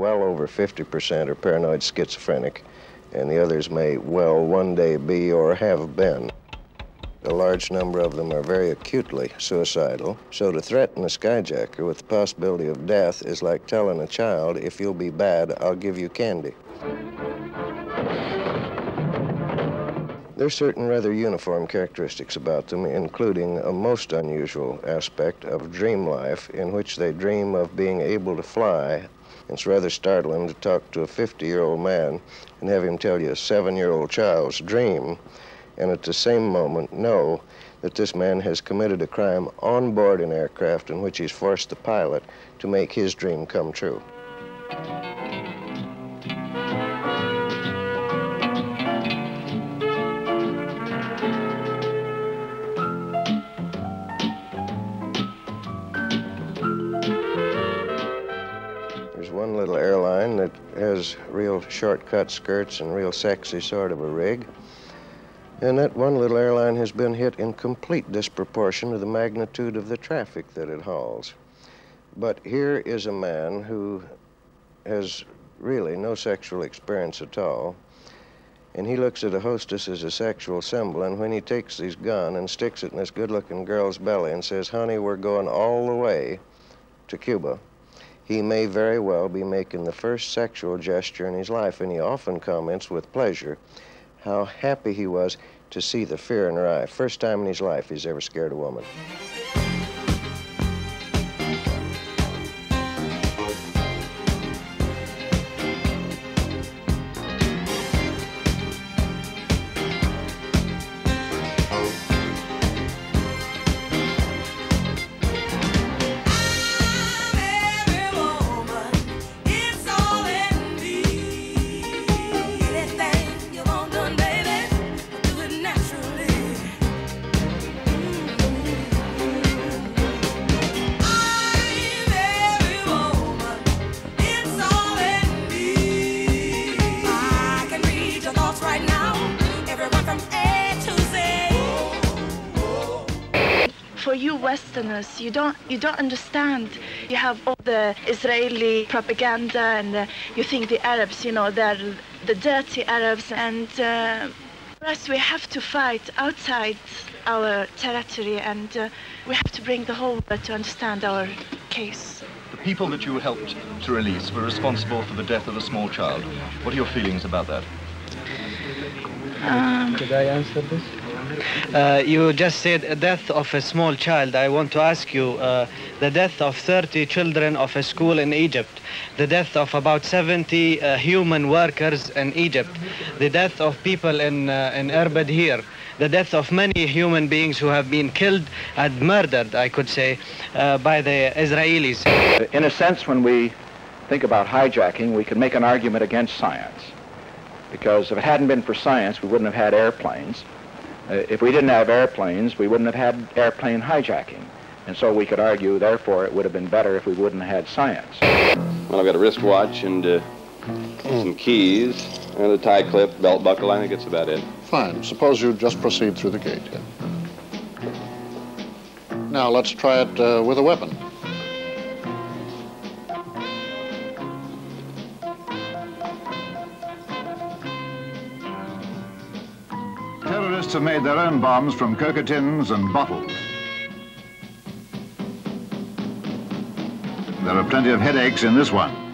well over 50% are paranoid schizophrenic, and the others may well one day be or have been. A large number of them are very acutely suicidal, so to threaten a skyjacker with the possibility of death is like telling a child, if you'll be bad, I'll give you candy. There are certain rather uniform characteristics about them, including a most unusual aspect of dream life in which they dream of being able to fly. It's rather startling to talk to a 50-year-old man and have him tell you a seven-year-old child's dream, and at the same moment know that this man has committed a crime on board an aircraft in which he's forced the pilot to make his dream come true. Has real short-cut skirts and real sexy sort of a rig. And that one little airline has been hit in complete disproportion to the magnitude of the traffic that it hauls. But here is a man who has really no sexual experience at all, and he looks at a hostess as a sexual symbol, and when he takes his gun and sticks it in this good-looking girl's belly and says, honey, we're going all the way to Cuba, he may very well be making the first sexual gesture in his life, and he often comments with pleasure how happy he was to see the fear in her eye. First time in his life he's ever scared a woman. For you Westerners, you don't you don't understand. You have all the Israeli propaganda, and uh, you think the Arabs, you know, they're the dirty Arabs, and uh, for us we have to fight outside our territory, and uh, we have to bring the whole world to understand our case. The people that you helped to release were responsible for the death of a small child. What are your feelings about that? Um, Could I answer this? Uh, you just said death of a small child. I want to ask you uh, the death of 30 children of a school in Egypt, the death of about 70 uh, human workers in Egypt, the death of people in, uh, in Irbid here, the death of many human beings who have been killed and murdered, I could say, uh, by the Israelis. In a sense, when we think about hijacking, we can make an argument against science. Because if it hadn't been for science, we wouldn't have had airplanes. Uh, if we didn't have airplanes, we wouldn't have had airplane hijacking. And so we could argue, therefore, it would have been better if we wouldn't have had science. Well, I've got a wristwatch and uh, some keys and a tie clip, belt buckle. I think that's about it. Fine. Suppose you just proceed through the gate. Now let's try it uh, with a weapon. Terrorists have made their own bombs from coca tins and bottles. There are plenty of headaches in this one.